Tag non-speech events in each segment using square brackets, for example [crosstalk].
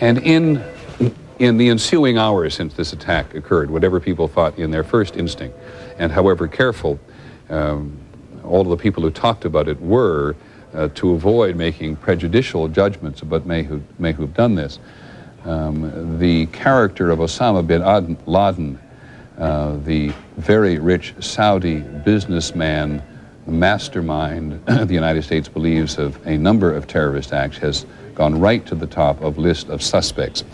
And in, in the ensuing hours since this attack occurred, whatever people thought in their first instinct, and however careful um, all of the people who talked about it were uh, to avoid making prejudicial judgments about may who may who have done this, um, the character of Osama bin Laden, uh, the very rich Saudi businessman, mastermind, [clears throat] the United States believes of a number of terrorist acts, has gone right to the top of list of suspects.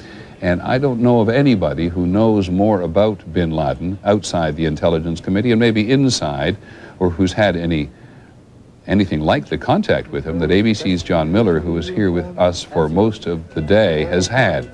And I don't know of anybody who knows more about bin Laden outside the Intelligence Committee and maybe inside, or who's had any anything like the contact with him that ABC's John Miller, who was here with us for most of the day, has had.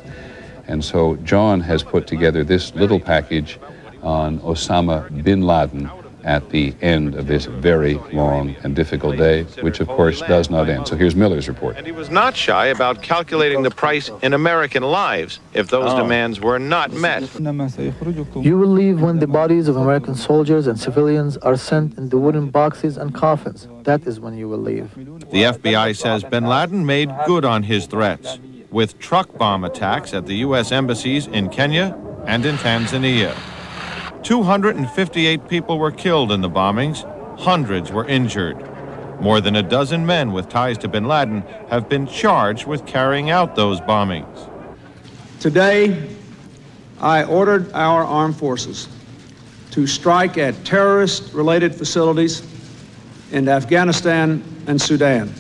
And so John has put together this little package on Osama bin Laden at the end of this very long and difficult day, which of course does not end. So here's Miller's report. And he was not shy about calculating the price in American lives if those oh. demands were not met. You will leave when the bodies of American soldiers and civilians are sent in the wooden boxes and coffins. That is when you will leave. The FBI says bin Laden made good on his threats with truck bomb attacks at the U.S. embassies in Kenya and in Tanzania. 258 people were killed in the bombings, hundreds were injured. More than a dozen men with ties to bin Laden have been charged with carrying out those bombings. Today, I ordered our armed forces to strike at terrorist related facilities in Afghanistan and Sudan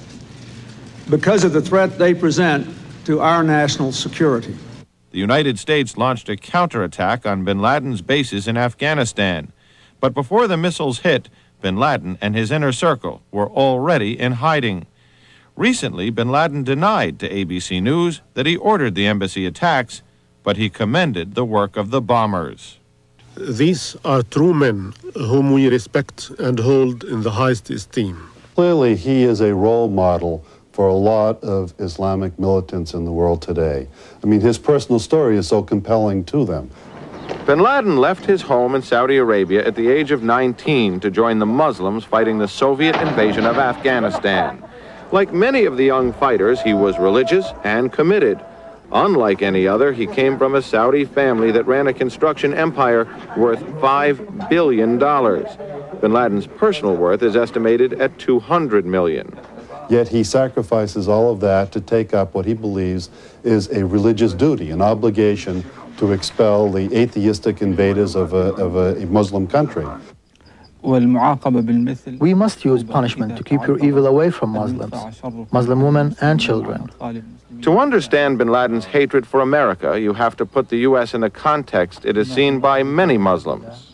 because of the threat they present to our national security the United States launched a counterattack on bin Laden's bases in Afghanistan. But before the missiles hit, bin Laden and his inner circle were already in hiding. Recently, bin Laden denied to ABC News that he ordered the embassy attacks, but he commended the work of the bombers. These are true men whom we respect and hold in the highest esteem. Clearly, he is a role model for a lot of Islamic militants in the world today. I mean, his personal story is so compelling to them. Bin Laden left his home in Saudi Arabia at the age of 19 to join the Muslims fighting the Soviet invasion of Afghanistan. Like many of the young fighters, he was religious and committed. Unlike any other, he came from a Saudi family that ran a construction empire worth $5 billion. Bin Laden's personal worth is estimated at $200 million. Yet he sacrifices all of that to take up what he believes is a religious duty, an obligation to expel the atheistic invaders of a, of a Muslim country. We must use punishment to keep your evil away from Muslims, Muslim women and children. To understand bin Laden's hatred for America, you have to put the U.S. in the context it is seen by many Muslims.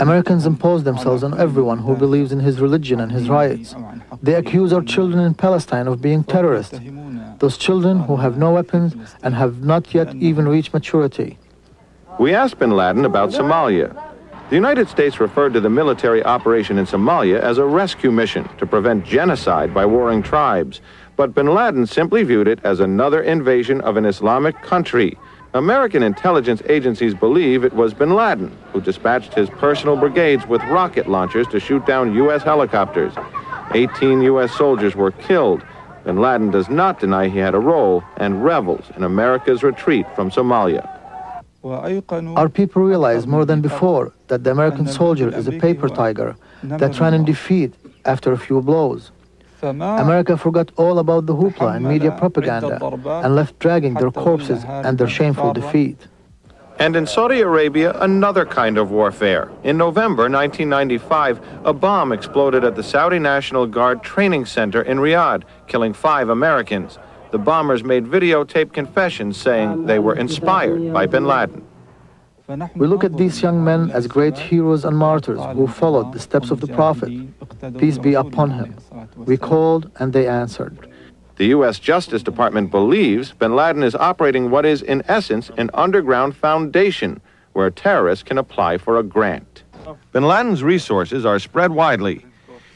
Americans impose themselves on everyone who believes in his religion and his rights. They accuse our children in Palestine of being terrorists, those children who have no weapons and have not yet even reached maturity. We asked bin Laden about Somalia. The United States referred to the military operation in Somalia as a rescue mission to prevent genocide by warring tribes. But bin Laden simply viewed it as another invasion of an Islamic country American intelligence agencies believe it was bin Laden who dispatched his personal brigades with rocket launchers to shoot down U.S. helicopters. 18 U.S. soldiers were killed. Bin Laden does not deny he had a role and revels in America's retreat from Somalia. Our people realize more than before that the American soldier is a paper tiger that ran in defeat after a few blows. America forgot all about the hoopla and media propaganda and left dragging their corpses and their shameful defeat. And in Saudi Arabia, another kind of warfare. In November 1995, a bomb exploded at the Saudi National Guard training center in Riyadh, killing five Americans. The bombers made videotape confessions saying they were inspired by bin Laden. We look at these young men as great heroes and martyrs who followed the steps of the Prophet, peace be upon him. We called and they answered. The U.S. Justice Department believes bin Laden is operating what is, in essence, an underground foundation where terrorists can apply for a grant. Bin Laden's resources are spread widely.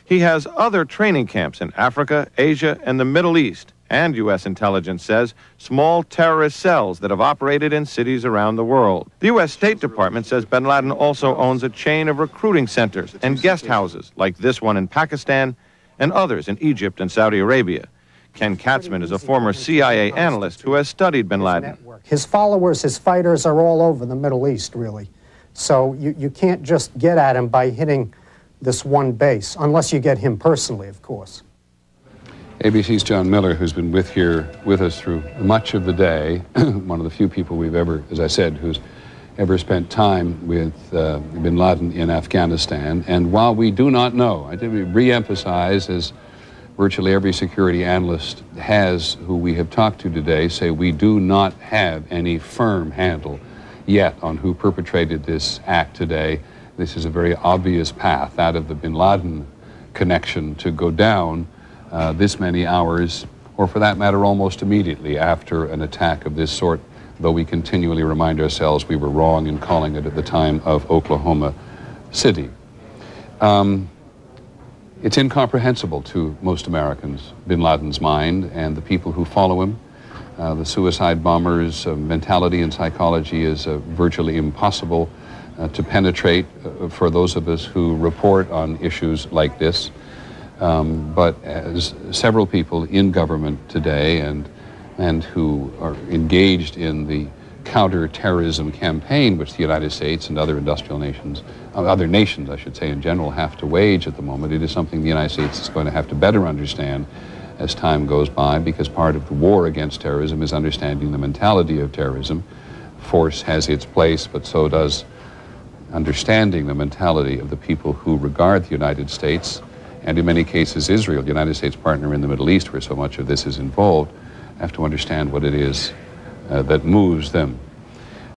He has other training camps in Africa, Asia, and the Middle East and U.S. intelligence says small terrorist cells that have operated in cities around the world. The U.S. State Department says bin Laden also owns a chain of recruiting centers and guest houses, like this one in Pakistan and others in Egypt and Saudi Arabia. Ken Katzman is a former CIA analyst who has studied bin Laden. His followers, his fighters are all over the Middle East, really. So you, you can't just get at him by hitting this one base, unless you get him personally, of course. ABC's John Miller, who's been with here with us through much of the day, [clears throat] one of the few people we've ever, as I said, who's ever spent time with uh, bin Laden in Afghanistan. And while we do not know, I did re-emphasize, as virtually every security analyst has who we have talked to today, say we do not have any firm handle yet on who perpetrated this act today. This is a very obvious path, that of the bin Laden connection to go down uh, this many hours, or for that matter, almost immediately after an attack of this sort, though we continually remind ourselves we were wrong in calling it at the time of Oklahoma City. Um, it's incomprehensible to most Americans, bin Laden's mind and the people who follow him. Uh, the suicide bomber's uh, mentality and psychology is uh, virtually impossible uh, to penetrate uh, for those of us who report on issues like this. Um, but as several people in government today and, and who are engaged in the counterterrorism campaign which the United States and other industrial nations, uh, other nations, I should say, in general, have to wage at the moment, it is something the United States is going to have to better understand as time goes by because part of the war against terrorism is understanding the mentality of terrorism. Force has its place, but so does understanding the mentality of the people who regard the United States and in many cases Israel, United States partner in the Middle East where so much of this is involved, have to understand what it is uh, that moves them